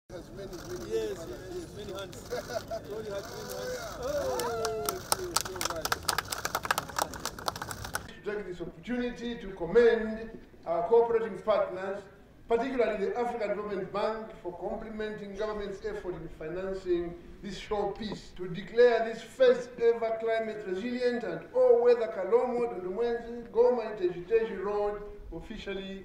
To take this opportunity to commend our cooperating partners, particularly the African Development Bank, for complementing government's effort in financing this showpiece to declare this first ever climate resilient and all-weather Kalomo, Dundumwenzi, Goma Intergitation Road officially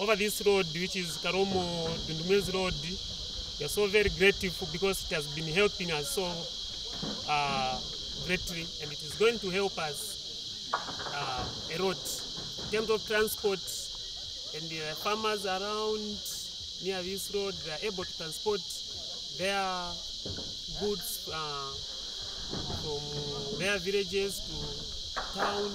Over this road, which is Karomo Dundumwezi Road, we are so very grateful because it has been helping us so uh, greatly and it is going to help us uh, a lot. In terms of transport, and the farmers around near this road, they are able to transport their goods uh, from their villages to town